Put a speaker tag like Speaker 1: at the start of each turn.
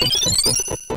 Speaker 1: Thank